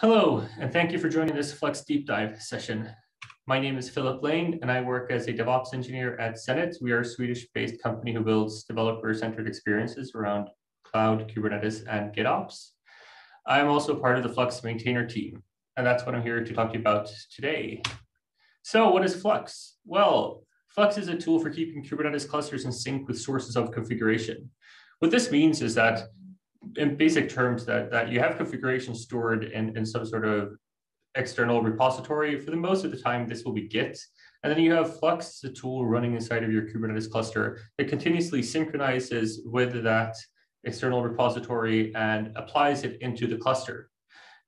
Hello, and thank you for joining this Flux Deep Dive session. My name is Philip Laine, and I work as a DevOps engineer at Xenit. We are a Swedish-based company who builds developer-centered experiences around cloud, Kubernetes, and GitOps. I'm also part of the Flux maintainer team, and that's what I'm here to talk to you about today. So what is Flux? Well, Flux is a tool for keeping Kubernetes clusters in sync with sources of configuration. What this means is that in basic terms that, that you have configuration stored in, in some sort of external repository. For the most of the time, this will be Git. And then you have Flux, the tool running inside of your Kubernetes cluster that continuously synchronizes with that external repository and applies it into the cluster.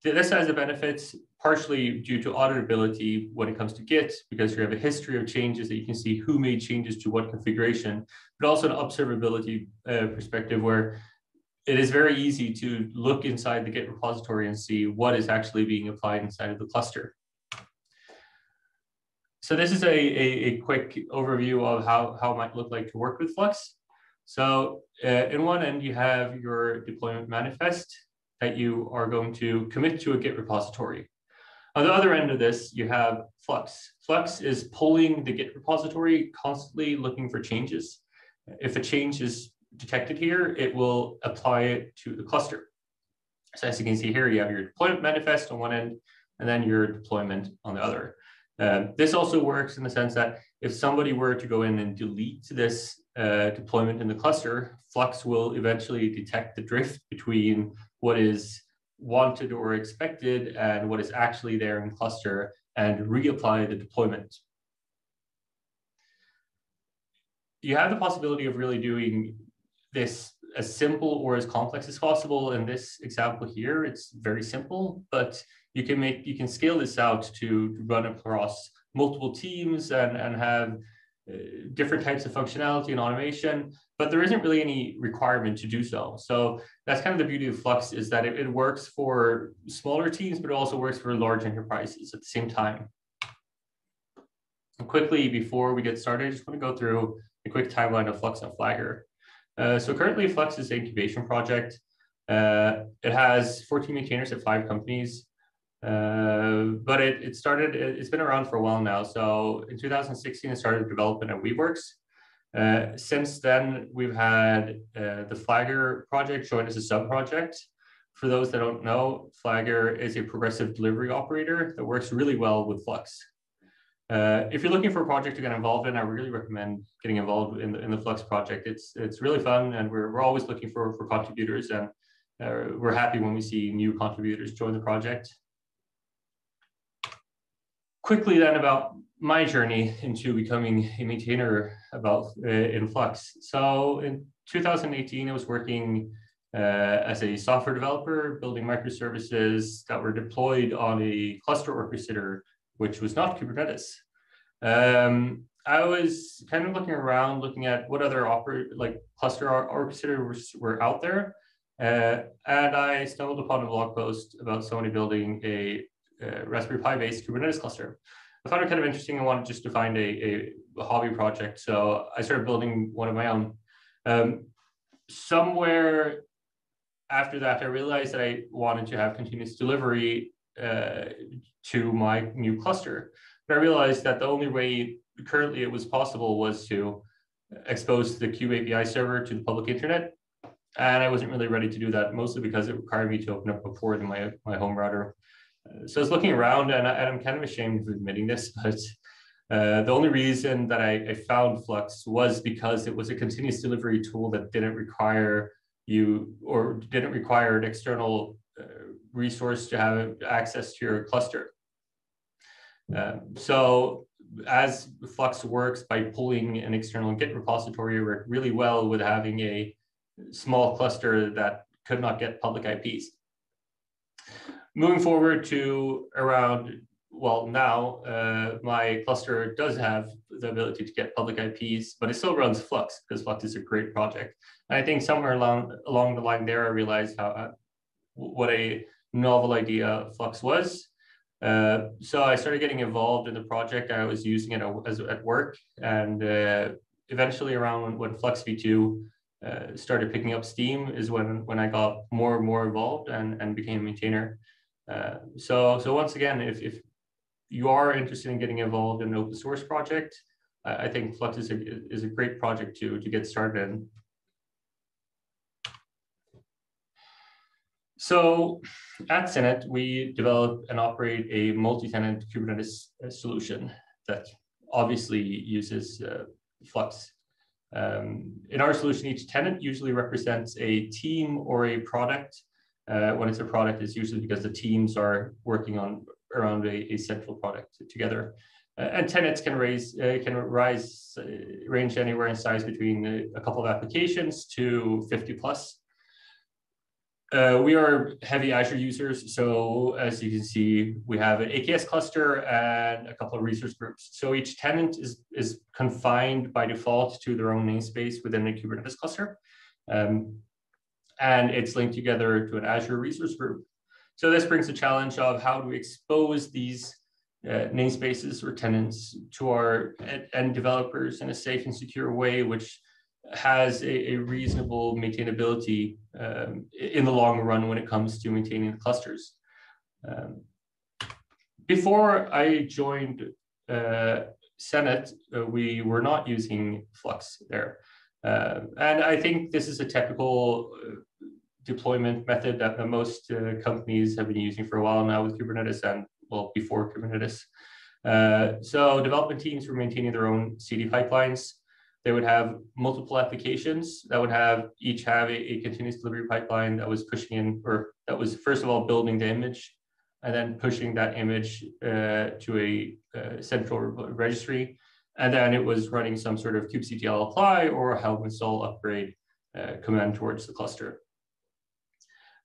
This has the benefits partially due to auditability when it comes to Git, because you have a history of changes that you can see who made changes to what configuration, but also an observability uh, perspective where it is very easy to look inside the Git repository and see what is actually being applied inside of the cluster. So this is a, a, a quick overview of how, how it might look like to work with Flux. So uh, in one end, you have your deployment manifest that you are going to commit to a Git repository. On the other end of this, you have Flux. Flux is pulling the Git repository, constantly looking for changes. If a change is detected here, it will apply it to the cluster. So as you can see here, you have your deployment manifest on one end, and then your deployment on the other. Um, this also works in the sense that if somebody were to go in and delete this uh, deployment in the cluster, Flux will eventually detect the drift between what is wanted or expected and what is actually there in cluster and reapply the deployment. You have the possibility of really doing this as simple or as complex as possible. In this example here, it's very simple, but you can make you can scale this out to run across multiple teams and, and have uh, different types of functionality and automation, but there isn't really any requirement to do so. So that's kind of the beauty of Flux is that it, it works for smaller teams, but it also works for large enterprises at the same time. And quickly, before we get started, I just want to go through a quick timeline of Flux and Flagger. Uh, so currently Flux is an incubation project. Uh, it has 14 maintainers at five companies, uh, but it, it started, it, has been around for a while now. So in 2016, it started development at Weaveworks. Uh, since then, we've had uh, the Flagger project join as a sub-project. For those that don't know, Flagger is a progressive delivery operator that works really well with Flux. Uh, if you're looking for a project to get involved in, I really recommend getting involved in the, in the Flux project. It's it's really fun, and we're, we're always looking for, for contributors, and uh, we're happy when we see new contributors join the project. Quickly then about my journey into becoming a maintainer about uh, in Flux. So in 2018, I was working uh, as a software developer, building microservices that were deployed on a cluster orchestrator which was not Kubernetes. Um, I was kind of looking around, looking at what other oper- like cluster orchestrators were out there, uh, and I stumbled upon a blog post about somebody building a, a Raspberry Pi based Kubernetes cluster. I found it kind of interesting I wanted just to find a, a hobby project, so I started building one of my own. Um, somewhere after that, I realized that I wanted to have continuous delivery uh, to my new cluster. But I realized that the only way currently it was possible was to expose the Kube API server to the public internet. And I wasn't really ready to do that, mostly because it required me to open up a port in my, my home router. Uh, so I was looking around and, I, am kind of ashamed of admitting this, but uh, the only reason that I, I, found Flux was because it was a continuous delivery tool that didn't require you or didn't require an external resource to have access to your cluster. Um, so as Flux works by pulling an external Git repository worked really well with having a small cluster that could not get public IPs. Moving forward to around, well, now uh, my cluster does have the ability to get public IPs, but it still runs Flux because Flux is a great project. And I think somewhere along, along the line there, I realized how uh, what a novel idea Flux was. Uh, so I started getting involved in the project. I was using it as, at work, and uh, eventually, around when, when Flux v2 uh, started picking up steam, is when when I got more and more involved and and became a maintainer. Uh, so, so once again, if, if you are interested in getting involved in an open source project, I, I think Flux is a, is a great project to, to get started in. So at Xenit, we develop and operate a multi-tenant Kubernetes uh, solution that obviously uses uh, Flux. Um, in our solution, each tenant usually represents a team or a product. Uh, when it's a product, it's usually because the teams are working on around a, a central product together. Uh, and tenants can raise uh, can rise uh, range anywhere in size between a couple of applications to 50 plus. Uh, we are heavy Azure users. So as you can see, we have an AKS cluster and a couple of resource groups. So each tenant is, is confined by default to their own namespace within a Kubernetes cluster. Um, and it's linked together to an Azure resource group. So this brings the challenge of how do we expose these uh, namespaces or tenants to our end developers in a safe and secure way, which has a, a reasonable maintainability um, in the long run when it comes to maintaining the clusters. Um, before I joined uh, Xenit, uh, we were not using Flux there. Uh, and I think this is a typical uh, deployment method that most uh, companies have been using for a while now with Kubernetes and well, before Kubernetes. Uh, so development teams were maintaining their own CD pipelines they would have multiple applications that would have each have a, a, continuous delivery pipeline that was pushing in, or that was first of all building the image and then pushing that image uh, to a uh, central registry. And then it was running some sort of kubectl apply or helm install upgrade uh, command towards the cluster.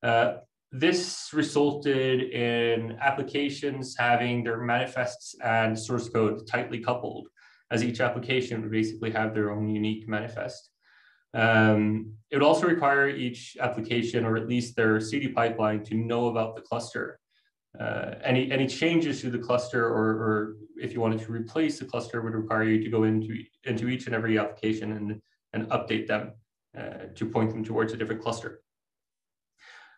Uh, this resulted in applications having their manifests and source code tightly coupled as each application would basically have their own unique manifest. Um, it would also require each application or at least their CD pipeline to know about the cluster. Uh, any, any changes to the cluster or, or if you wanted to replace the cluster would require you to go into, into each and every application and, and update them uh, to point them towards a different cluster.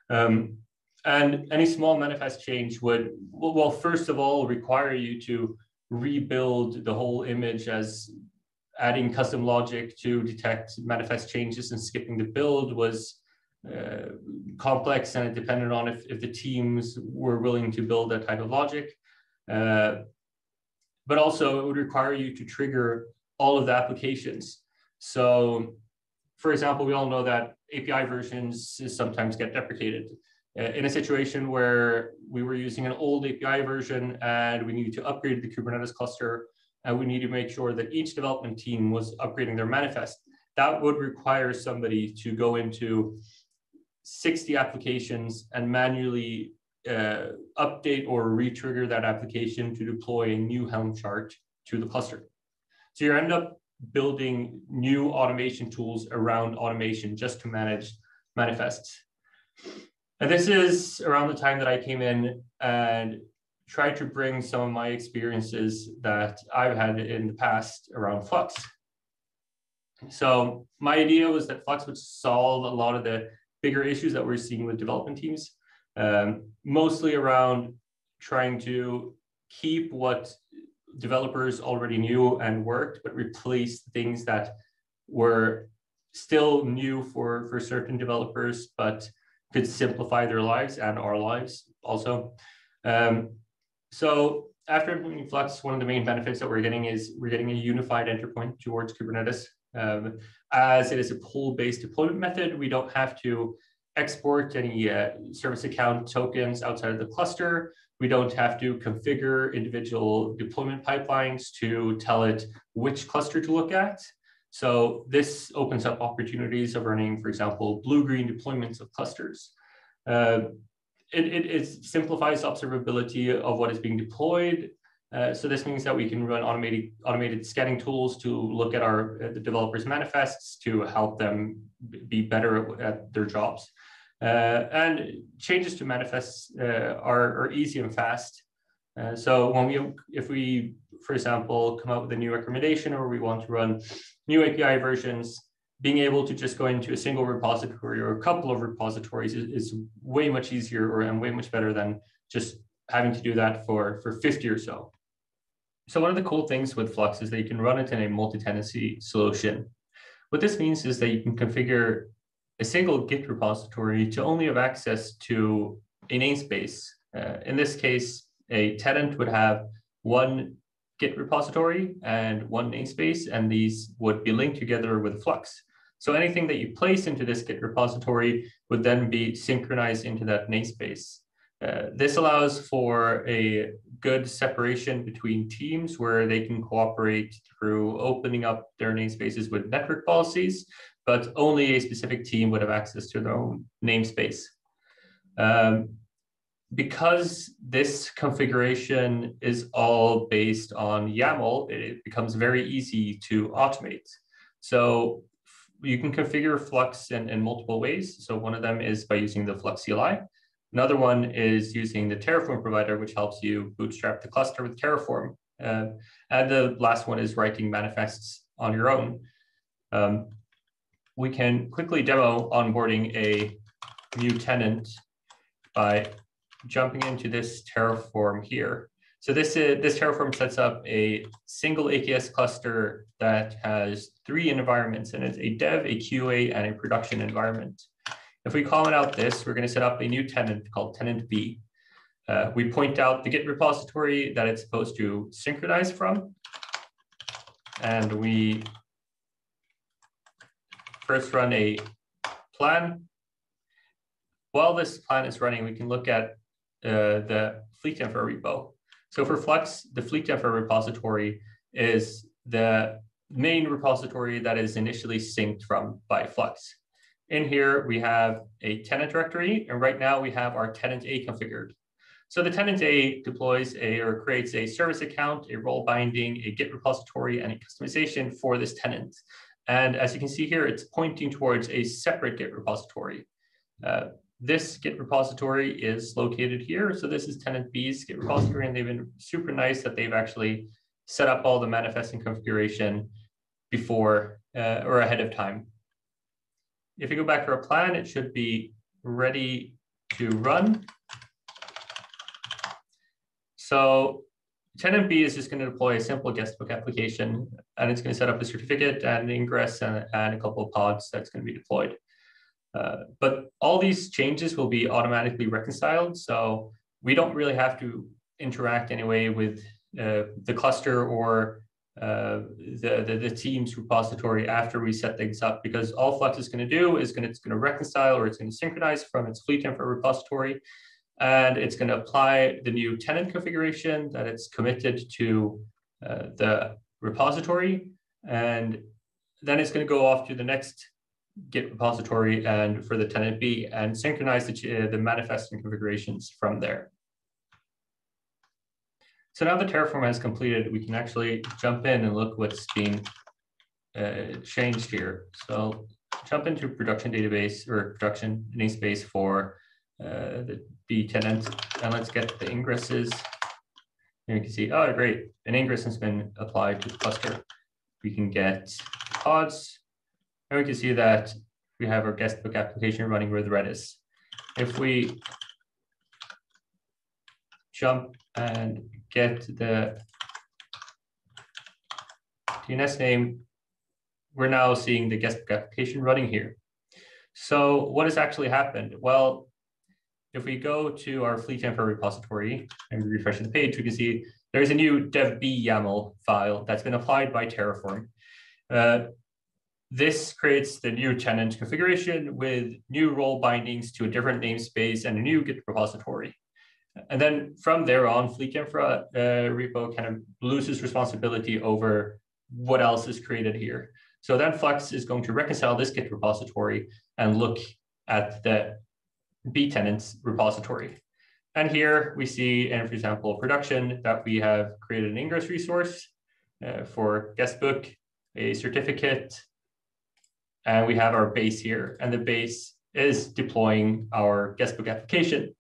Um, and any small manifest change would, well, first of all, require you to rebuild the whole image as adding custom logic to detect manifest changes and skipping the build was uh, complex and it depended on if, if the teams were willing to build that type of logic. Uh, but also it would require you to trigger all of the applications. So for example, we all know that API versions sometimes get deprecated. Uh, in a situation where we were using an old API version and we needed to upgrade the Kubernetes cluster, and we need to make sure that each development team was upgrading their manifest, that would require somebody to go into 60 applications and manually uh, update or retrigger that application to deploy a new Helm chart to the cluster. So you end up building new automation tools around automation just to manage manifests. And this is around the time that I came in and tried to bring some of my experiences that I've had in the past around Flux. So my idea was that Flux would solve a lot of the bigger issues that we're seeing with development teams, um, mostly around trying to keep what developers already knew and worked, but replace things that were still new for, for certain developers, but could simplify their lives and our lives also. Um, so after implementing Flux, one of the main benefits that we're getting is we're getting a unified entry point towards Kubernetes. Um, as it is a pull-based deployment method, we don't have to export any uh, service account tokens outside of the cluster. We don't have to configure individual deployment pipelines to tell it which cluster to look at. So this opens up opportunities of running, for example, blue-green deployments of clusters. Uh, it, it, it, simplifies observability of what is being deployed. Uh, so this means that we can run automated automated scanning tools to look at our uh, the developers manifests to help them be better at, their jobs. Uh, and changes to manifests uh, are, are easy and fast. So when we, if we, for example, come up with a new recommendation or we want to run new API versions, being able to just go into a single repository or a couple of repositories is, is way much easier or and way much better than just having to do that for, for 50 or so. So one of the cool things with Flux is that you can run it in a multi-tenancy solution. What this means is that you can configure a single Git repository to only have access to a namespace. Uh, in this case, a tenant would have one Git repository and one namespace, and these would be linked together with Flux. So anything that you place into this Git repository would then be synchronized into that namespace. Uh, this allows for a good separation between teams where they can cooperate through opening up their namespaces with network policies, but only a specific team would have access to their own namespace. Um, because this configuration is all based on YAML, it becomes very easy to automate. So you can configure Flux in, in multiple ways. So one of them is by using the Flux CLI. Another one is using the Terraform provider, which helps you bootstrap the cluster with Terraform. Uh, and the last one is writing manifests on your own. Um, we can quickly demo onboarding a new tenant by jumping into this Terraform here. So this, is, this Terraform sets up a single AKS cluster that has three environments and it's a dev, a QA, and a production environment. If we comment out this, we're going to set up a new tenant called tenant B. Uh, we point out the Git repository that it's supposed to synchronize from. And we first run a plan. While this plan is running, we can look at uh, the fleet infra repo. So for Flux, the fleet infra repository is the main repository that is initially synced from by Flux. In here, we have a tenant directory, and right now we have our tenant A configured. So the tenant A deploys a or creates a service account, a role binding, a Git repository, and a Kustomization for this tenant. And as you can see here, it's pointing towards a separate Git repository. Uh, this Git repository is located here. So this is tenant B's Git repository, and they've been super nice that they've actually set up all the manifesting configuration before uh, or ahead of time. If you go back to our plan, it should be ready to run. So tenant B is just going to deploy a simple guestbook application, and it's going to set up a certificate and ingress and, and a couple of pods that's going to be deployed. Uh, but all these changes will be automatically reconciled. So we don't really have to interact anyway with uh, the cluster or uh, the, the, the, team's repository after we set things up because all Flux is going to do is going to, it's going to reconcile or it's going to synchronize from its fleet infra repository and it's going to apply the new tenant configuration that it's committed to uh, the repository and then it's going to go off to the next Git repository and for the tenant B and synchronize the, uh, the manifesting configurations from there. So now the Terraform has completed, we can actually jump in and look what's being uh, changed here. So I'll jump into production database or production namespace for uh, the B tenant, and let's get the ingresses. And you can see, oh, great, an ingress has been applied to the cluster. We can get pods, and we can see that we have our guestbook application running with Redis. If we jump and get the DNS name, we're now seeing the guestbook application running here. So what has actually happened? Well, if we go to our fleet infra repository and we refresh the page, we can see there's a new dev b YAML file that's been applied by Terraform. Uh, this creates the new tenant configuration with new role bindings to a different namespace and a new Git repository. And then from there on, Fleet Infra uh, repo kind of loses responsibility over what else is created here. So then Flux is going to reconcile this Git repository and look at the B tenants repository. And here we see, and for example, production that we have created an ingress resource uh, for guestbook, a certificate, and we have our base here, and the base is deploying our guestbook application.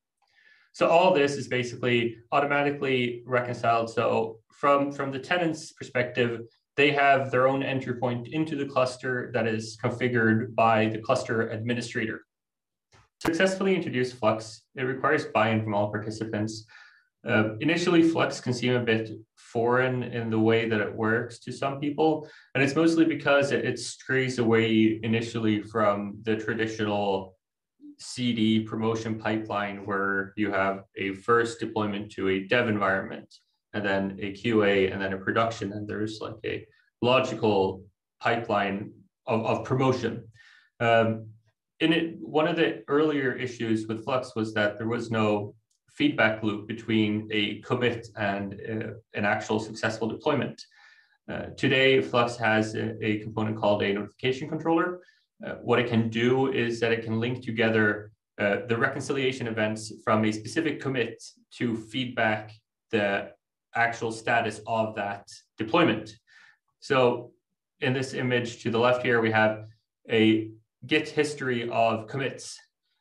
So all this is basically automatically reconciled. So from, from the tenant's perspective, they have their own entry point into the cluster that is configured by the cluster administrator. successfully introduce Flux, it requires buy-in from all participants. Uh, initially, Flux can seem a bit foreign in the way that it works to some people, and it's mostly because it, it strays away initially from the traditional CD promotion pipeline where you have a first deployment to a dev environment and then a QA and then a production, and there's like a logical pipeline of, of promotion. Um, in it, one of the earlier issues with Flux was that there was no feedback loop between a commit and uh, an actual successful deployment. Uh, today, Flux has a, a, component called a notification controller. Uh, what it can do is that it can link together uh, the reconciliation events from a specific commit to feedback the actual status of that deployment. So in this image to the left here, we have a Git history of commits.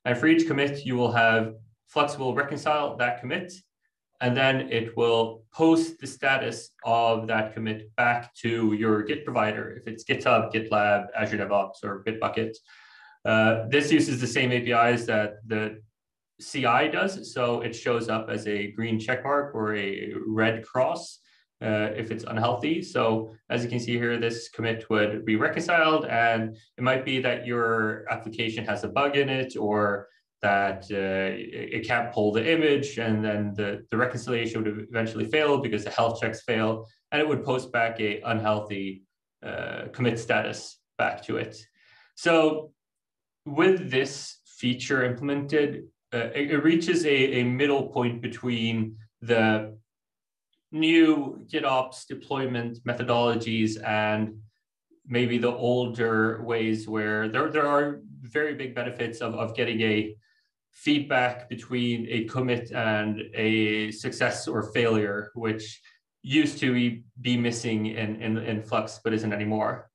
And for each commit, you will have Flux will reconcile that commit, and then it will post the status of that commit back to your Git provider, if it's GitHub, GitLab, Azure DevOps, or Bitbucket. Uh, this uses the same APIs that the CI does, so it shows up as a green checkmark or a red cross uh, if it's unhealthy. So as you can see here, this commit would be reconciled and it might be that your application has a bug in it or that uh, it can't pull the image and then the, the reconciliation would eventually fail because the health checks fail and it would post back a unhealthy uh, commit status back to it. So with this feature implemented, uh, it, it, reaches a, a middle point between the new GitOps deployment methodologies and maybe the older ways where there, there are very big benefits of, of getting a feedback between a commit and a success or failure, which used to be missing in, in, in Flux, but isn't anymore.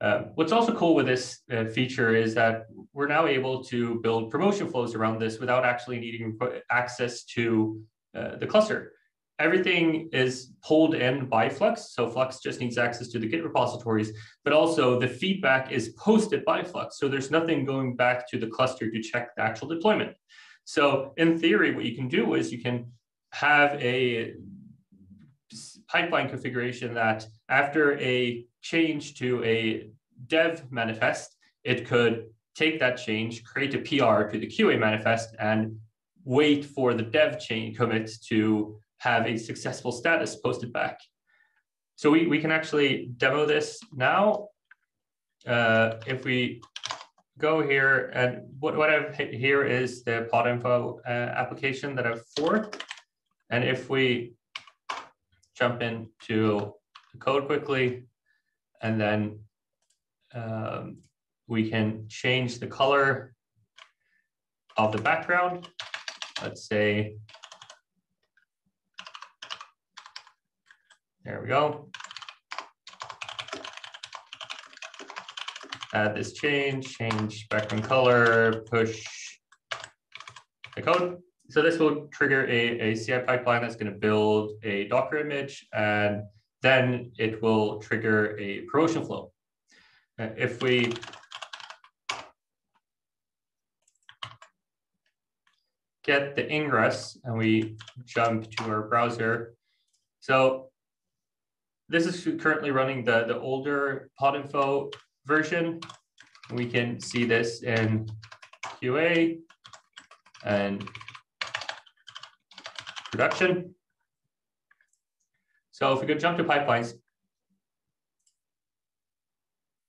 Uh, what's also cool with this uh, feature is that we're now able to build promotion flows around this without actually needing access to uh, the cluster everything is pulled in by Flux. So Flux just needs access to the Git repositories, but also the feedback is posted by Flux. So there's nothing going back to the cluster to check the actual deployment. So in theory, what you can do is you can have a pipeline configuration that after a change to a dev manifest, it could take that change, create a PR to the QA manifest, and wait for the dev chain commit to have a successful status posted back. So we, we can actually demo this now. Uh, if we go here and what, what I've hit here is the PodInfo uh, application that I've forked. And if we jump into the code quickly, and then um, we can change the color of the background. Let's say There we go. Add this change, change background color, push the code. So this will trigger a, a CI pipeline that's going to build a Docker image, and then it will trigger a promotion flow. Uh, if we get the ingress and we jump to our browser, so this is currently running the, the older PodInfo version. We can see this in QA and production. So if we could jump to pipelines,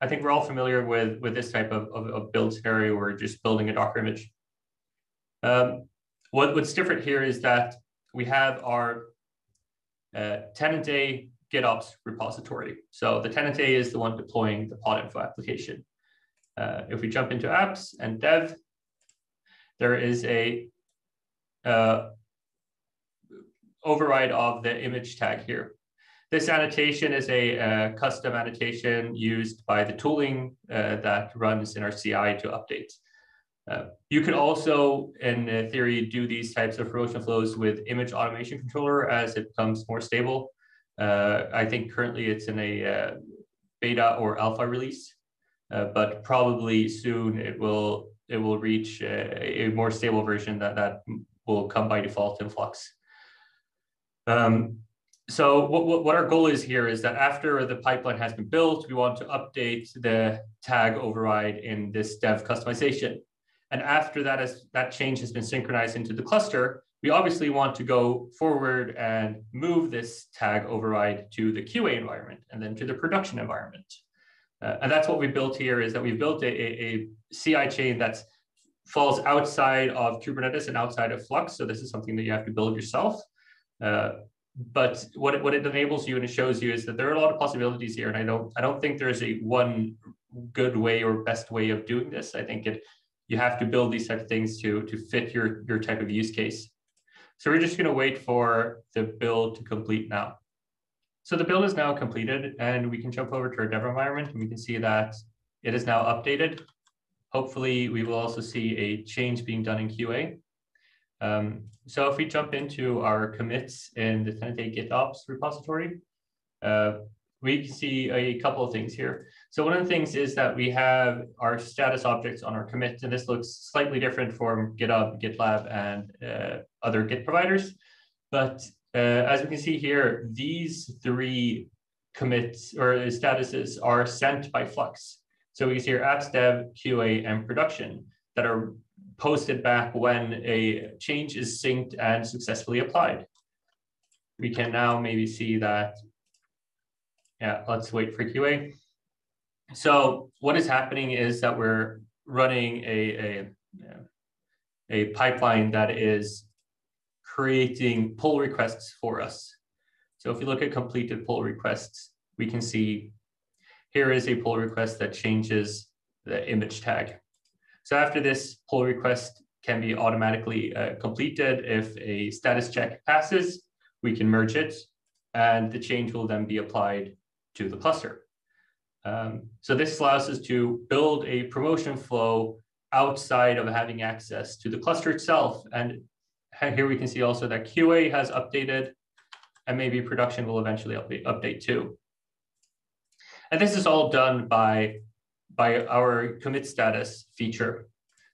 I think we're all familiar with, with this type of, of, of build scenario where we're just building a Docker image. Um, what, what's different here is that we have our uh, tenant A GitOps repository. So the tenant A is the one deploying the pod info application. Uh, if we jump into apps and dev, there is a uh, override of the image tag here. This annotation is a, a custom annotation used by the tooling uh, that runs in our CI to update. Uh, you could also, in theory, do these types of promotion flows with image automation controller as it becomes more stable. Uh, I think currently it's in a uh, beta or alpha release, uh, but probably soon it will it will reach a, a more stable version that, that will come by default in Flux. Um, so what, what our goal is here is that after the pipeline has been built, we want to update the tag override in this dev Kustomization. And after that, as that change has been synchronized into the cluster, we obviously want to go forward and move this tag override to the QA environment and then to the production environment. Uh, and that's what we built here is that we've built a, a, a CI chain that falls outside of Kubernetes and outside of Flux. So this is something that you have to build yourself. Uh, but what it, what it enables you and it shows you is that there are a lot of possibilities here. And I don't I don't think there's a one good way or best way of doing this. I think it you have to build these type of things to to fit your your type of use case. So we're just going to wait for the build to complete now. So the build is now completed and we can jump over to our dev environment and we can see that it is now updated. Hopefully we will also see a change being done in QA. Um, so if we jump into our commits in the tenant A GitOps repository, uh, we can see a couple of things here. So one of the things is that we have our status objects on our commit, and this looks slightly different from GitHub, GitLab, and uh, other Git providers. But uh, as we can see here, these three commits or statuses are sent by Flux. So we can see here apps dev, QA, and production that are posted back when a change is synced and successfully applied. We can now maybe see that yeah, let's wait for QA. So what is happening is that we're running a, a, a pipeline that is creating pull requests for us. So if you look at completed pull requests, we can see here is a pull request that changes the image tag. So after this pull request can be automatically uh, completed. If a status check passes, we can merge it and the change will then be applied to the cluster. Um, so this allows us to build a promotion flow outside of having access to the cluster itself. And here we can see also that QA has updated and maybe production will eventually update, too. And this is all done by, by our commit status feature.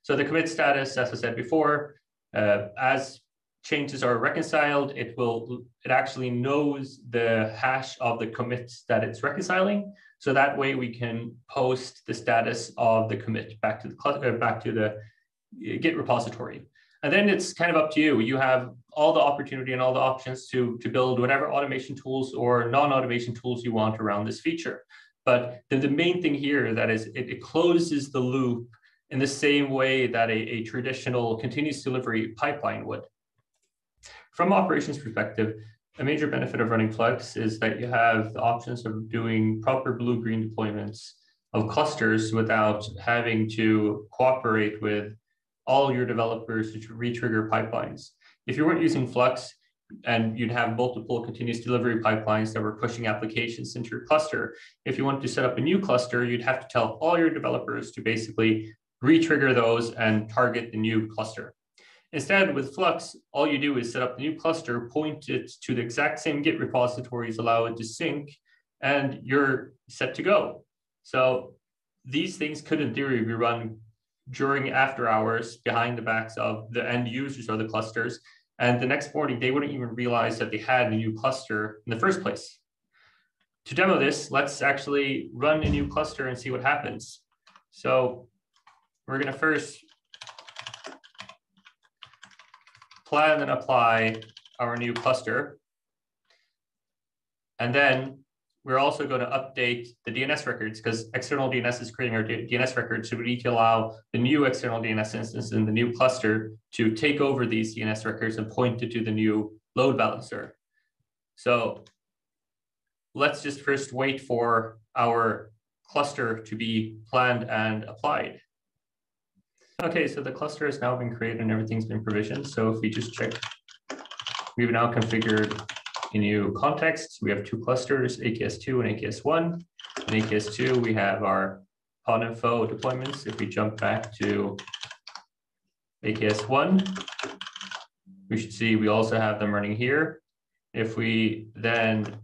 So the commit status, as I said before, uh, as changes are reconciled, it will it actually knows the hash of the commits that it's reconciling. So that way we can post the status of the commit back to the uh, back to the uh, Git repository. And then it's kind of up to you. You have all the opportunity and all the options to, to build whatever automation tools or non-automation tools you want around this feature. But the, the main thing here that is it, it closes the loop in the same way that a, a traditional continuous delivery pipeline would. From operations perspective, a major benefit of running Flux is that you have the options of doing proper blue-green deployments of clusters without having to cooperate with all your developers to retrigger pipelines. If you weren't using Flux and you'd have multiple continuous delivery pipelines that were pushing applications into your cluster, if you wanted to set up a new cluster, you'd have to tell all your developers to basically retrigger those and target the new cluster. Instead, with Flux, all you do is set up the new cluster, point it to the exact same Git repositories, allow it to sync, and you're set to go. So these things could, in theory, be run during after hours behind the backs of the end users or the clusters. And the next morning, they wouldn't even realize that they had a new cluster in the first place. To demo this, let's actually run a new cluster and see what happens. So we're going to first plan and apply our new cluster. And then we're also going to update the DNS records because external DNS is creating our DNS records. So we need to allow the new external DNS instance in the new cluster to take over these DNS records and point it to the new load balancer. So let's just first wait for our cluster to be planned and applied. Okay, so the cluster has now been created and everything's been provisioned. So if we just check, we've now configured new context. We have two clusters, AKS2 and AKS1. In AKS2, we have our pod info deployments. If we jump back to AKS1, we should see we also have them running here. If we then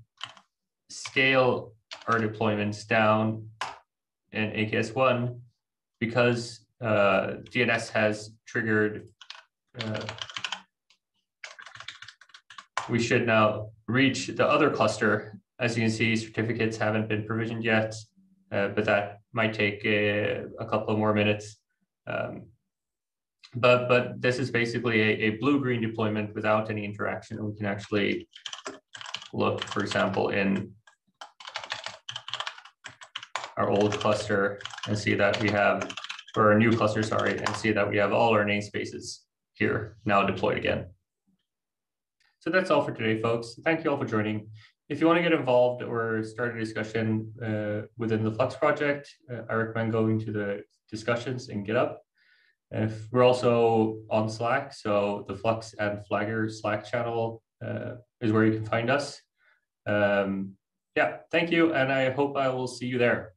scale our deployments down in AKS1, because uh, DNS has triggered, uh, we should now reach the other cluster. As you can see, certificates haven't been provisioned yet, uh, but that might take a, a couple more minutes. Um, but but this is basically a, a blue-green deployment without any interaction. And we can actually look, for example, in our old cluster and see that we have, or our new cluster, sorry, and see that we have all our namespaces here now deployed again. So that's all for today, folks. Thank you all for joining. If you want to get involved or start a discussion uh, within the Flux project, uh, I recommend going to the discussions in GitHub. If we're also on Slack, so the Flux and Flagger Slack channel uh, is where you can find us. Um, yeah, thank you, and I hope I will see you there.